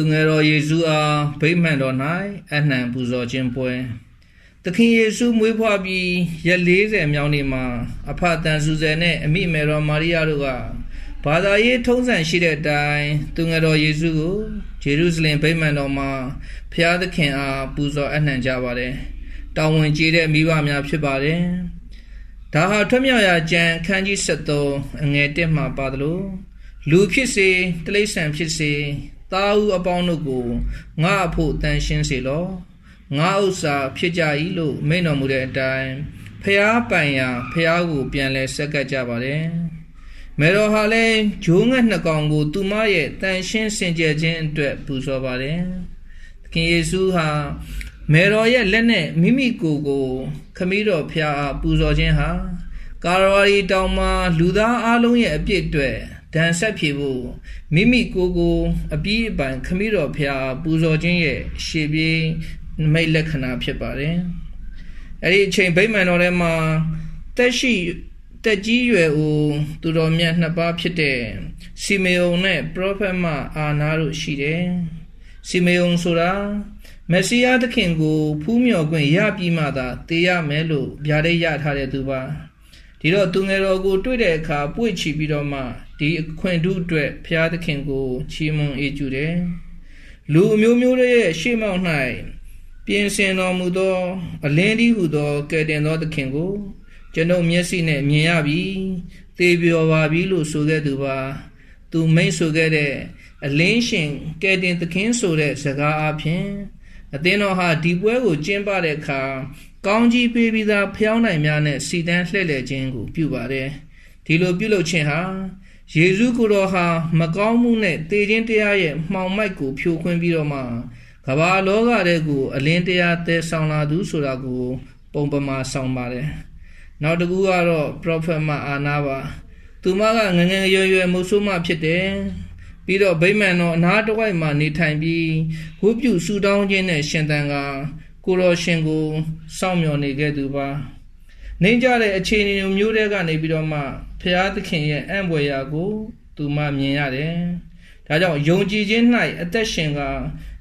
သူငယ်တော်ယေရှုအားဗိမှန်တော်၌အနှံပူဇော်ခြင်းပွဲသခင်ယေရှုမွေးဖွားပြီးရက်40မြောက်နေ့မှာအဖတန်ဆူဇယ်နဲ့အမိမေတော်မာရိယာတို့ကဘာသာရေးထုံးစံရှိတဲ့အတိုင်းသူငယ်တော်ယေရှုကိုဂျေရုဆလင်ဗိမှန်တော်မှာဖျားသခင်အားပူဇော်အနှံကြပါတယ်။တောင်းဝင်ကြည်တဲ့မိဘများဖြစ်ပါတယ်။ဒါဟာထွတ်မြောက်ရာကျမ်းခန်းကြီး73အငယ်1မှာပါတယ်လို့လူဖြစ်စေတိရစ္ဆာန်ဖြစ်စေ သားဦးအပေါင်းတို့ကိုငါအဖို့တန်ရှင်းစေလောငါဥစ္စာဖြစ်ကြ၏လို့မိန့်တော်မူတဲ့အတိုင်းဖျားပိုင်ရာဖျားကိုပြန်လဲဆက်ကပ်ကြပါတယ်မေတော်ဟာလည်းဂျိုးငှက်နှစ်ကောင်ကို သူမရဲ့တန်ရှင်းစင်ကြယ်ခြင်းအတွက်ပူဇော်ပါတယ်သခင်ယေရှုဟာမေတော်ရဲ့လက်နဲ့မိမိကိုယ်ကို ခမည်းတော်ဖျားအားပူဇော်ခြင်းဟာကာရဝါရီတောင်မှာလူသားအလုံးရဲ့အပြစ်အတွက် ဒဏ်ဆက်ဖြေဖို့မိမိကိုယ်ကိုအပြီးအပိုင်ခမည်းတော်ဖျားပူဇော်ခြင်းရဲ့ရှေ့ပြေးမိတ်လက္ခဏာဖြစ်ပါတယ်။အဲ့ဒီအချိန်ဗိမာန်တော်ထဲမှာတက်ရှိတက်ကြီးရွယ်ဦးသူတော်မြတ်နှစ်ပါးဖြစ်တဲ့စီမေယုန်နဲ့ပရောဖက်မအာနာတို့ရှိတယ်။စီမေယုန်ဆိုတာမက်ဆီးယားသခင်ကိုဖူးမြော်ခွင့်ရပြီးမှသာတည်ရမယ်လို့ဗျာဒိတ်ရထားတဲ့သူပါ။ ဒီတော့သူငယ်တော်ကိုတွေ့တဲ့အခါပွေ့ချီပြီးတော့မှဒီအခွင့်ထူးအတွက်ဘုရားသခင်ကိုချီးမွမ်းအေးကျူတယ်။လူအမျိုးမျိုးရဲ့ရှေ့မှောက်၌ပြင်ဆင်တော်မူသော အလင်းဒီဟုသောကယ်တင်သောသခင်ကို ကျွန်ုပ်မျက်စိနဲ့မြင်ရပြီသေပြောပါပြီလို့ဆိုခဲ့သူပါသူမိတ်ဆိုခဲ့တဲ့အလင်းရှင်ကယ်တင်သခင်ဆိုတဲ့စကားအပြင်အသင်းတော်ဟာဒီပွဲကိုကျင်းပတဲ့အခါ ကောင်းကြီးပေးပြီးသားဖျောင်းနိုင်များနဲ့စီတန်းလှည့်လည်ခြင်းကိုပြုပါတယ်ဒီလိုပြုလုပ်ခြင်းဟာယေရှုကိုယ်တော်ဟာမကောင်းမှုနဲ့တည်ခြင်းတရားရဲ့မှောင်မိုက်ကိုဖြိုခွင်းပြီးတော့မှကဘာလောကတဲ့ကိုအလင်းတရားသဲဆောင်လာသူဆိုတာကို ပုံပမာဆောင်ပါတယ်နောက်တစ်ခုကတော့ prophet မအာနာပါသူမကငငယ်ရွယ်ရွယ်မုဆိုးမဖြစ်တယ်ပြီးတော့ဗိမာန်တော်အနားတစ်ဝိုက်မှာနေထိုင်ပြီးဝုပြုဆူတောင်းခြင်းနဲ့ရှင်သန်က ကိုရောရှင်ကိုစောင့်မျှော်နေခဲ့သူပါနေကြတဲ့အခြေအနေမျိုးတွေကနေပြီးတော့မှဖျားသခင်ရဲ့အံ့ဘွယ်ရာကို သူမမြင်ရတယ်ဒါကြောင့်ယုံကြည်ခြင်း၌အသက်ရှင်က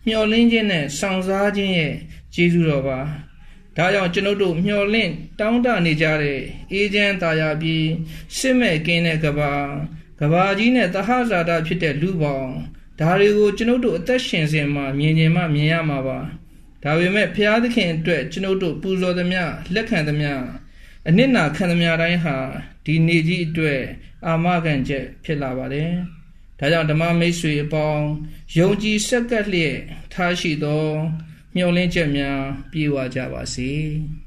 မျှော်လင့်ခြင်းနဲ့ဆောင်စားခြင်းရဲ့ကျေးဇူးတော်ပါဒါကြောင့်ကျွန်ုပ်တို့မျှော်လင့်တောင်းတနေကြတဲ့အေးချမ်းသာယာပြီးစစ်မဲ့ကင်းတဲ့ကဘာကဘာကြီးနဲ့တဟဇာတာဖြစ်တဲ့လူပေါင်းဒါတွေကိုကျွန်ုပ်တို့အသက်ရှင်စဉ်မှာမြင်မြင်မှမြင်ရမှာပါ ဒါပေမဲ့ဘုရားသခင်အတွက်ကျွန်ုပ်တို့ပူဇော်သမျှလက်ခံသမျှအနစ်နာခံသမျှတိုင်းဟာဒီနေ့ကြီးအတွက်အာမခံချက်ဖြစ်လာပါတယ်ဒါကြောင့်ဓမ္မမိတ်ဆွေအပေါင်းယုံကြည်ဆက်ကပ်လျက်ထားရှိသော မျှော်လင့်ချက်များပြေဝကြပါစေ။